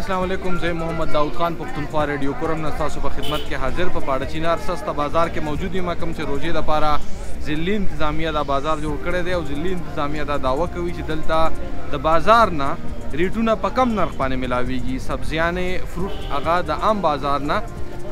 السلام علیکم زه محمد داوود خان پښتونخوا رادیو کوم نه تاسو په خدمت کې حاضر په پاړه چینار سسته بازار کې موجود یم کوم چې روزي د پاره ضلعي انتظامیه دا بازار جوړ کړی دی او ضلعي انتظامیه دا داوا کوي چې دلته د بازار نه ریټونه په کم نرخ باندې ملاويږي سبزیانې فروټ هغه د عام بازار نه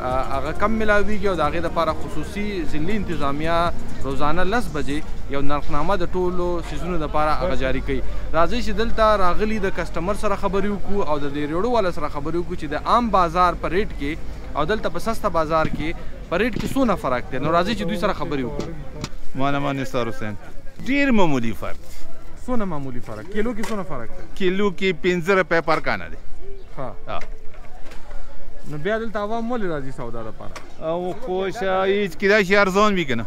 هغه کم ملاويږي او د هغې لپاره خصوصي ضلعي انتظامیه روزانه لس بجې یو نرخنامه د ټولو څیزونو لپاره هغه جاري کوي. راځئ چې دلته راغلي د کسټمر سره خبرې وکړو او د دې ریړو والا سره خبرې وکړو چې د عام بازار په ریټ کې او دلته په سسته بازار کې په ریټ کې څونه فرق دی نو راځئ چې دوی سره خبرې وکړو. زما نامه نثار حسین ډیر معمولي فرق دی. څونه معمولي فرق؟ کیلو کې څونه فرق دی؟ کیلو کې پنځه روپۍ فرق انه دی. ښه نو بیا دلته عوام ولې راځي سودا لپاره؟ او خوش هیڅ کیدای شي ارزان وي کنه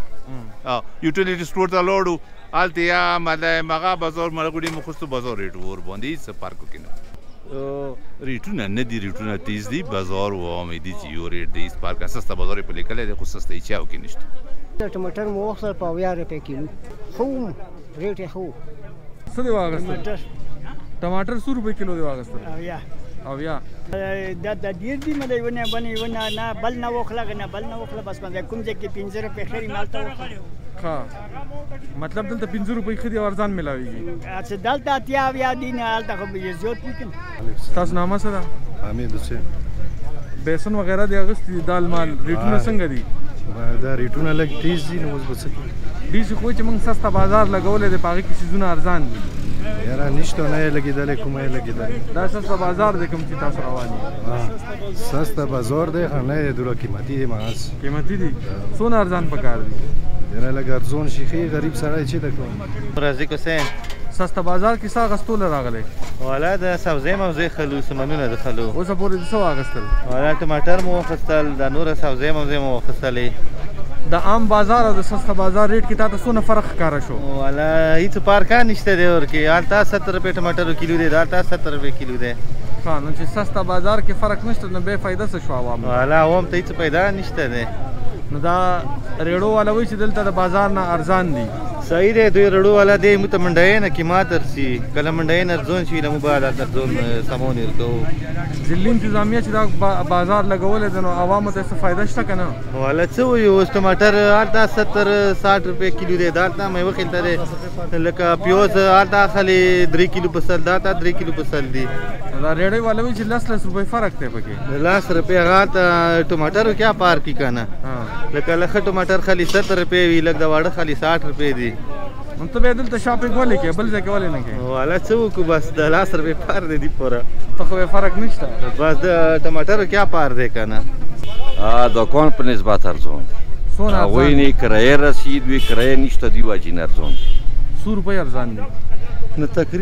او یوټیلیټی سپورت ته لاړو هلته یا مله مغه بازار ملګری مخستو بازار ریټ ور باندې هیڅ فرق وکینو ریټونه نه دی ریټونه تیز دی بازار و امید دی چې یو ریټ دی هیڅ فرق سسته بازار په لیکل دی خو سسته یې چاو کې نشته ټماټر مو وخت په 1000 روپے کیلو خو ریټ یې خو څه دی واغستل ټماټر څو روپۍ کیلو دی واغستل او یا او یا دا د ډیر دی مله یو نه باندې یو نه نه بل نه وخله نه بل نه وخله بس باندې کوم ځای کې 15 روپۍ خري مال ته وخله ها مطلب دلته 15 روپۍ خدي ارزان ملاويږي اته دلته اتیا بیا دین حالت خو به زیات وکم تاسو نامه څه ده حمید حسین بیسن وغیرہ دی اغست دي دال مال ریټونه څنګه دي دا ریټونه لګ تیز دي نو اوس بس دي چې خو چې موږ سسته بازار لګولې د پاګه کې سيزونه ارزان دي یاره نشته نه لګیدل کومه لګیدل دا سسته بازار دی کوم چې تاسو روان دي سسته بازار دی نه دغه قیمتي دی ماس قیمتي دي څونه ارزان پکار دي یاره لګ ارزون شي غریب سره چې د کوم راځي کوسه سسته بازار کې ساغه ستوله راغلی والا د سبزی موزه خلو سمنونه د خلو اوس پورې د څه واغستل والا ټماټر مو واغستل د نور سبزی موزه مو واغستلې د عام بازار او د سسته بازار ریټ کې تاسو څونه فرق ښکاره شو والا هیڅ پارکا نشته دی ورکه حالتا 70 روپے ټماټر کیلو دی حالتا 70 روپے کیلو دی ها نو چې سسته بازار کې فرق نشته نو به فائدہ څه شو عوام والا عوام ته هیڅ پیدا نشته دی نو دا ریړو والا وی چې دلته د بازار نه ارزان دي صحیح دی دوی رړو والا دی مو ته منډای نه کی ما درسی کله منډای نه ځون شي له موبایل در ځون سمون ورکو ضلع انتظامیه چې دا بازار لګول دي نو عوامو ته څه فائدہ شته کنه والا څه وي اوس ټماټر آلتا 70 60 روپے کیلو دی دا تا مې وخت دی لکه پیوز آلتا خلی 3 کیلو پسل دا تا 3 کیلو پسل دی دا ریډي والا وی چې لس لس روپے فرق دی پکې د لاس روپې هغه ته ټماټرو کیا پار کی کنه لکه لکه ټماټر خالي 70 روپې وی لکه د واړه خالي 60 روپې دي نو ته به دلته شاپینګ ولې کې بل ځای کې ولې نه کې والا څه وکړو بس د لاس روپې پار دی دی پوره ته خو فرق نشته بس د ټماټرو کیا پار دی کنه ا دکان په نسبت ارزون دی سونه هغوی نه کرایه رسید وی کرایه نشته دی واجی نه ارزون دی 100 روپۍ ارزان دی نو تقریبا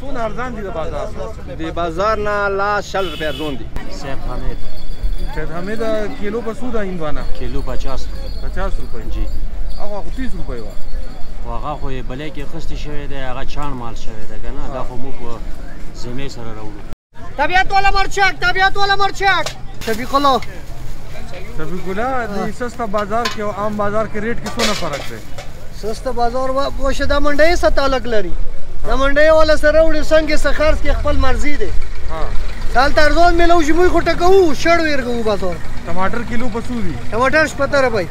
څونه ارزان دي د بازار د بازار نه لا شل روپۍ ارزون دي سید حمید سید حمید کیلو په سودا هندوانه کیلو 50 روپۍ 50 روپۍ جی هغه 30 روپۍ و هغه خو یې بلې کې خسته شوی دی هغه چاڼ مال شوی دی کنه دا خو مو په زمې سره راوړو طبیعت والا مرچک طبیعت والا مرچک شفیق الله شفیق الله د سستا بازار کې او عام بازار کې ریټ کې څونه فرق دی سستا بازار و وشه د منډې سره تعلق لري د منډې والا سره وړي څنګه سخرس کې خپل مرزي دی ها دال ترزون ملو جمعي خټه کوو شړ ویرګو بازار ټماټر کیلو پسو دي ټماټر شپته ربای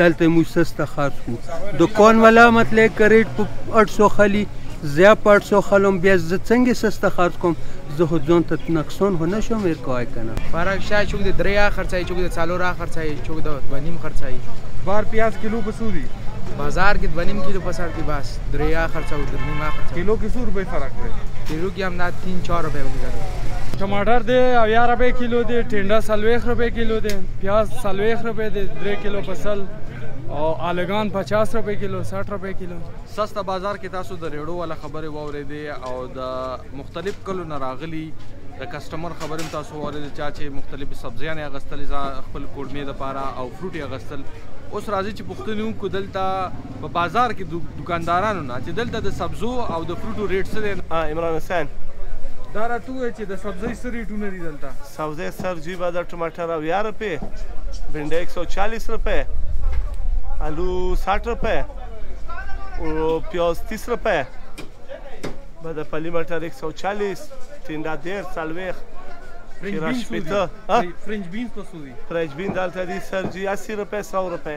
دلته مو سسته خرڅ کو دکان ولا مطلب کریټ په 800 خلی زیا په 800 خلم بیا زه څنګه سسته خرڅ کوم زه خو ځان ته نقصان هو نه شم ور کوای کنه فرق شای چوک د 3 خرڅای چوک د 4 خرڅای چوک د 2 نیم خرڅای بار پیاز کیلو په سودی بازار کې 2 نیم کیلو په سر کې بس 3 خرڅاو 2 نیم خرڅاو کیلو کې 100 روپے فرق دی کیلو کې هم دا تین چار روپۍ ولیکه ده ټماټر دی اویا روپۍ کیلو دی ټینډه څلوېښت روپۍ کیلو دی پیاز څلوېښت روپۍ دی درې کیلو په سل او آلګان پچاس روپۍ کیلو ساټ روپۍ کیلو سسته بازار کې تاسو د ریړو والا خبرې واورېدې او د مختلف کلو نه راغلي د کسټمر خبرې هم تاسو واورېدې چا چې مختلفې سبزیانې اغستلې خپل کورنۍ دپاره او فروټ یې اغستل اوس راځئ چې پوښتنې وکړو دلته په بازار کې دوکاندارانو نه چې دلته د سبزو او د فروټو ریټ څه دی؟ عمران حسین دا راته ووایه چې د سبزۍ څه ریټونه دي دلته؟ سبزۍ سر جی بازار ټماټر اویا روپې، بنډۍ ایک سو چالیس روپې، الو ساټ روپې او پیاز تیس روپې، بعد پلی مټر ایک سو چالیس، ټینډا دیر څلوېښت فرنج بین څو دي؟ فرنج بین دلته دي سر جی اسی روپې سو روپې.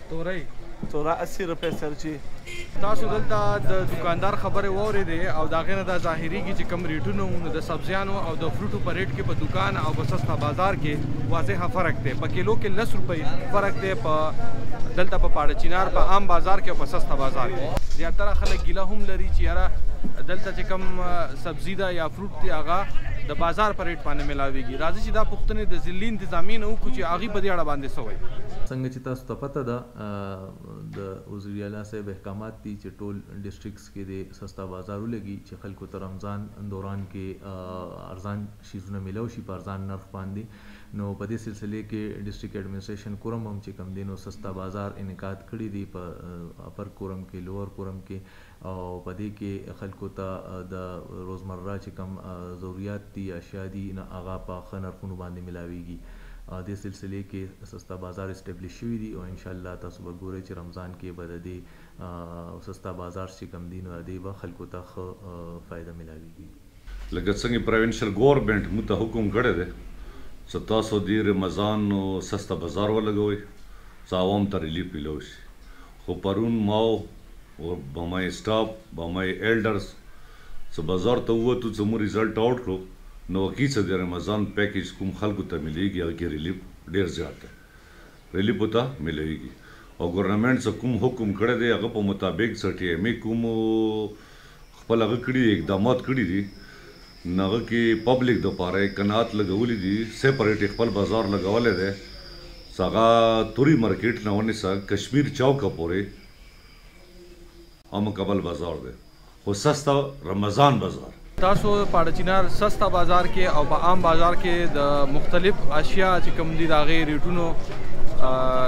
توري تورا 80 روپے سر جی تاسو دلته د دکاندار خبره ووري دي او دا غنه د ظاهريږي چې کم ریټونو نو د سبزیانو او د فروټو په ریټ کې په دکان او په سستا بازار کې واضح فرق دی په کیلو کې 10 روپۍ فرق دی په دلته په پاړه چینار په عام بازار کې او په سستا بازار کې زیاتره خلک ګیله هم لري چې یاره دلته چې کم سبزی ده یا فروټ دی هغه د بازار پر ریټ باندې ملاويږي راځي چې دا پښتنې د ضلع انتظامی نه وکړي چې هغه په دې اړه باندې سوي څنګه چې تاسو ته پته ده د عضویالا صاحب احکامات دی چې ټول ډیسټریکس کې دی سستا بازار ولګي چې خلکو ته رمضان دوران کې ارزان شیزونه ملاو شي په ارزان نرخ باندې نو په دې سلسله کې ډیسټریک ایډمنسټریشن کورم هم چې کم دی نو سستا بازار انعقاد کړی دی په اپر کورم کې لوور کورم کې او په دې کې خلکو ته د روزمره چې کوم ضروریات دي اشیا دي نو هغه په ښه نرخونو باندې ملاویږي او دې سلسلې کې سستا بازار اسټبلش شوي دي او انشاء الله تاسو به ګورئ چې رمضان کې به د دې سستا بازارس چې کوم دي نو د دې به خلکو ته ښه فایده ملاویږي. لکه څنګه پراوینشل ګورنمنټ موږ ته حکم کړی دی چې تاسو دې رمضان نو سستا بازار ولګوئ څو عوام ته ریلیف ملاو شي خو پرون ماو اور بمای اسټاف بمای ایلډرز څه بازار ته ووتو څه مو ریزلټ آوټ کړو نو وکی څه د رمضان پیکج کوم خلکو ته ملیږی هغه کی ریلیف ډیر زیات دی ریلیفو ته ملیږی او ګورنمنټ څه کوم حکم کړی دی هغه په مطابق څه ټی ایم ای کوم خپل هغه کړي اقدامات کړي دي نغه کي پبلک د پاره يې قناعت لګولي دي سيپريټ يې خپل بازار لګولي دی څه هغه توري مارکيټ نه ونيسه کشمير چوکه پوري هم کبل بازار دی خو سسته رمضان بازار. تاسو په اړچنار سسته بازار کې او په عام بازار کې د مختلف اشياء چې کوم دي د هغې ريټونو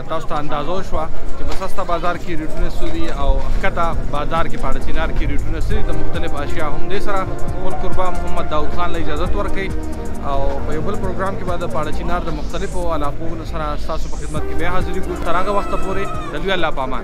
تاسو ته اندازه شو چې په سسته بازار کې ریټونه سودي او ښکته بازار کې پاړه چینار کې ریټونه سودي د مختلف اشیاء هم دې سره خپل قربا محمد داود خان له اجازه ورکړي او په یو بل پروګرام کې به د پاړه چینار د مختلفو علاقو سره تاسو په خدمت کې به حاضرې کو تر هغه وخت پورې د دوی الله پامان